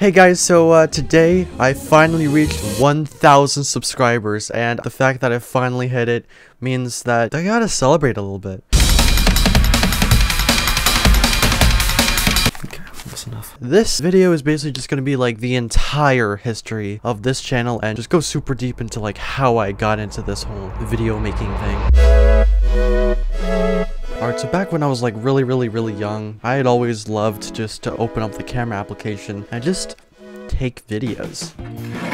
Hey guys, so uh, today I finally reached 1,000 subscribers, and the fact that I finally hit it means that I gotta celebrate a little bit. Enough. This video is basically just gonna be like the entire history of this channel and just go super deep into like how I got into this whole video making thing. Alright, so back when I was like really, really, really young, I had always loved just to open up the camera application and just take videos.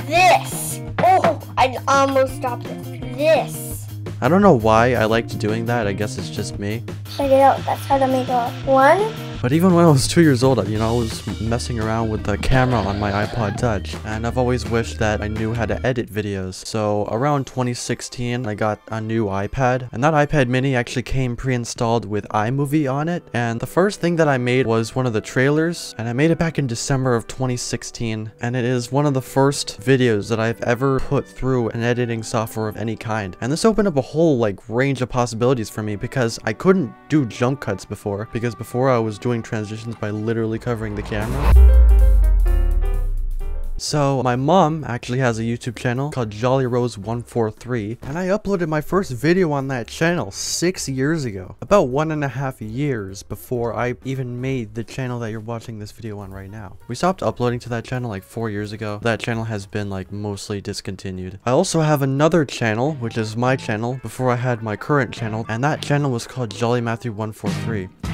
This. Oh, I almost stopped it. This. I don't know why I liked doing that, I guess it's just me. Check it out. That's how to make a one. But even when I was two years old, you know, I was messing around with the camera on my iPod Touch, and I've always wished that I knew how to edit videos. So around 2016, I got a new iPad, and that iPad mini actually came pre-installed with iMovie on it, and the first thing that I made was one of the trailers, and I made it back in December of 2016, and it is one of the first videos that I've ever put through an editing software of any kind. And this opened up a whole like range of possibilities for me because I couldn't do jump cuts before, because before I was doing transitions by literally covering the camera. So my mom actually has a YouTube channel called Jolly Rose 143 and I uploaded my first video on that channel six years ago. About one and a half years before I even made the channel that you're watching this video on right now. We stopped uploading to that channel like four years ago. That channel has been like mostly discontinued. I also have another channel which is my channel before I had my current channel and that channel was called Jolly Matthew 143.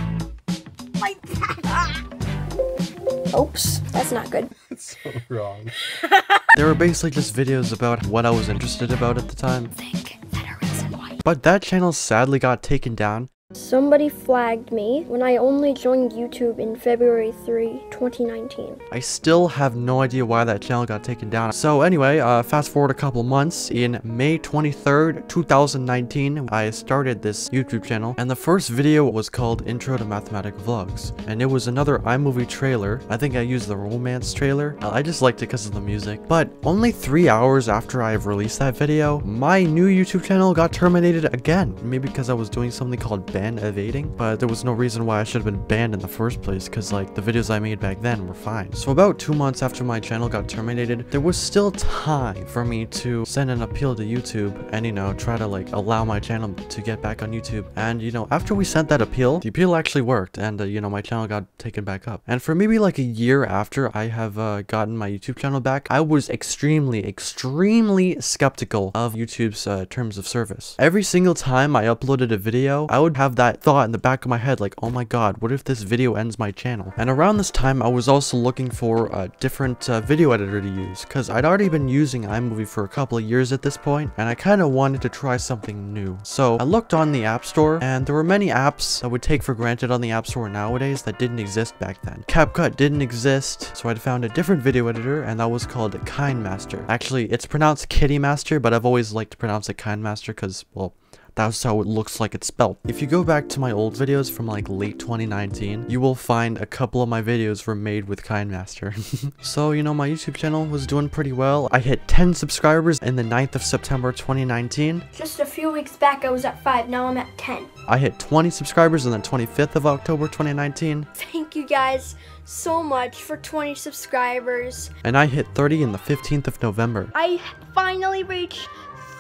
Oops, that's not good. so wrong. They were basically just videos about what I was interested about at the time. Think that a reason why. But that channel sadly got taken down Somebody flagged me when I only joined YouTube in February 3, 2019. I still have no idea why that channel got taken down. So anyway, uh, fast forward a couple months, in May 23rd, 2019, I started this YouTube channel, and the first video was called Intro to Mathematic Vlogs, and it was another iMovie trailer. I think I used the romance trailer. I just liked it because of the music. But only three hours after I have released that video, my new YouTube channel got terminated again. Maybe because I was doing something called ban evading, but there was no reason why I should have been banned in the first place because like the videos I made back then were fine. So about two months after my channel got terminated, there was still time for me to send an appeal to YouTube and you know try to like allow my channel to get back on YouTube. And you know after we sent that appeal, the appeal actually worked and uh, you know my channel got taken back up. And for maybe like a year after I have uh, gotten my YouTube channel back, I was extremely extremely skeptical of YouTube's uh, terms of service. Every single time I uploaded a video, I would have have that thought in the back of my head like, oh my god, what if this video ends my channel? And around this time, I was also looking for a different uh, video editor to use, because I'd already been using iMovie for a couple of years at this point, and I kind of wanted to try something new. So I looked on the App Store, and there were many apps I would take for granted on the App Store nowadays that didn't exist back then. CapCut didn't exist, so I'd found a different video editor, and that was called KindMaster. Actually, it's pronounced KittyMaster, but I've always liked to pronounce it KindMaster because, well, that's how it looks like it's spelled. If you go back to my old videos from like late 2019, you will find a couple of my videos were made with KineMaster. so, you know, my YouTube channel was doing pretty well. I hit 10 subscribers in the 9th of September 2019. Just a few weeks back, I was at 5. Now I'm at 10. I hit 20 subscribers on the 25th of October 2019. Thank you guys so much for 20 subscribers. And I hit 30 in the 15th of November. I finally reached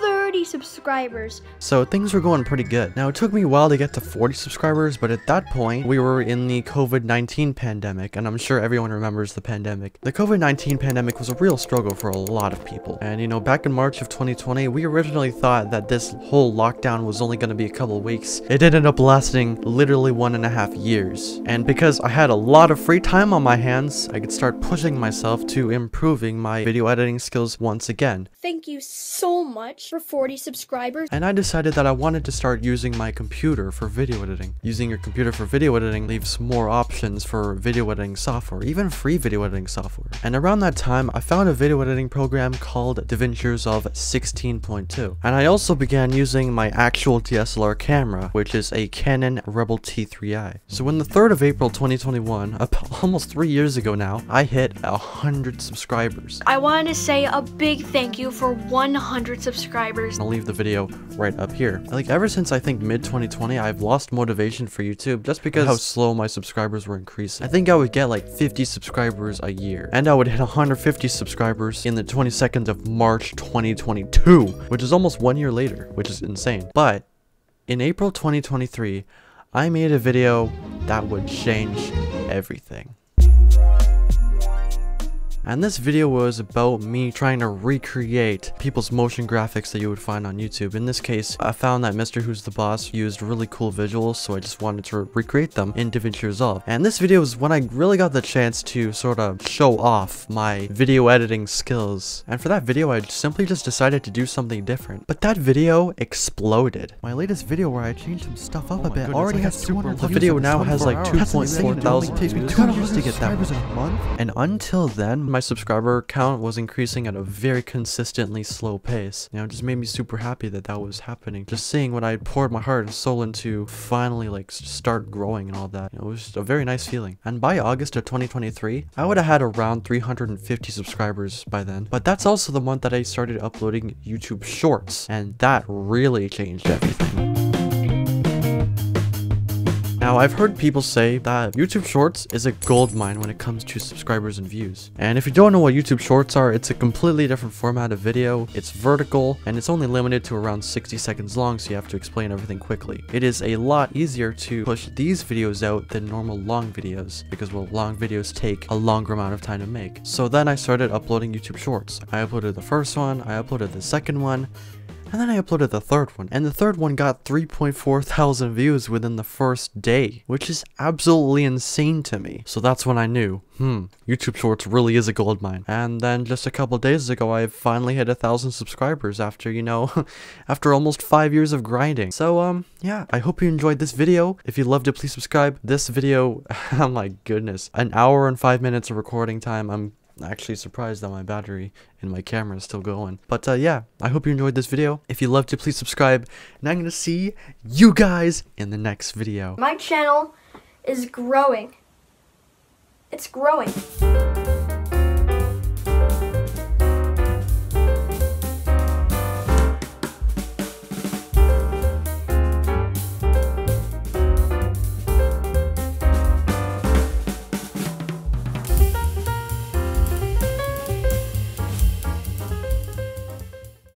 30 subscribers. So things were going pretty good. Now it took me a while to get to 40 subscribers, but at that point we were in the COVID-19 pandemic, and I'm sure everyone remembers the pandemic. The COVID-19 pandemic was a real struggle for a lot of people. And you know, back in March of 2020, we originally thought that this whole lockdown was only going to be a couple weeks. It ended up lasting literally one and a half years. And because I had a lot of free time on my hands, I could start pushing myself to improving my video editing skills once again. Thank you so much for 40 subscribers. And I decided that I wanted to start using my computer for video editing. Using your computer for video editing leaves more options for video editing software, even free video editing software. And around that time, I found a video editing program called DaVinci Resolve 16.2. And I also began using my actual DSLR camera, which is a Canon Rebel T3i. So when the 3rd of April 2021, almost three years ago now, I hit 100 subscribers. I wanted to say a big thank you for 100 subscribers subscribers. I'll leave the video right up here. Like ever since I think mid 2020, I've lost motivation for YouTube just because how slow my subscribers were increasing. I think I would get like 50 subscribers a year and I would hit 150 subscribers in the 22nd of March 2022, which is almost one year later, which is insane. But in April 2023, I made a video that would change everything. And this video was about me trying to recreate people's motion graphics that you would find on YouTube. In this case, I found that Mr. Who's the Boss used really cool visuals, so I just wanted to recreate them in DaVinci Resolve. And this video was when I really got the chance to sort of show off my video editing skills. And for that video, I simply just decided to do something different. But that video exploded. My latest video where I changed some stuff up Oh a bit goodness, already has got 200 The video now has like hours. That's insane. It takes me views. 200 just to get that subscribers in a month. and until then, my subscriber count was increasing at a very consistently slow pace. You know, it just made me super happy that that was happening. Just seeing what I had poured my heart and soul into finally like start growing and all that. You know, it was just a very nice feeling. And by August of 2023, I would have had around 350 subscribers by then. But that's also the month that I started uploading YouTube Shorts, and that really changed everything. Now, I've heard people say that YouTube Shorts is a gold mine when it comes to subscribers and views. And if you don't know what YouTube Shorts are, it's a completely different format of video. It's vertical, and it's only limited to around 60 seconds long, so you have to explain everything quickly. It is a lot easier to push these videos out than normal long videos, because well, long videos take a longer amount of time to make. So then I started uploading YouTube Shorts. I uploaded the first one, I uploaded the second one, and then I uploaded the third one, and the third one got 3.4 thousand views within the first day, which is absolutely insane to me. So that's when I knew, hmm, YouTube Shorts really is a gold mine. And then just a couple days ago, I finally hit a thousand subscribers after, you know, after almost five years of grinding. So, um, yeah, I hope you enjoyed this video. If you loved it, please subscribe. This video, oh my goodness, an hour and five minutes of recording time. I'm actually surprised that my battery and my camera is still going. But uh, yeah, I hope you enjoyed this video. If you loved it, please subscribe. And I'm going to see you guys in the next video. My channel is growing. It's growing.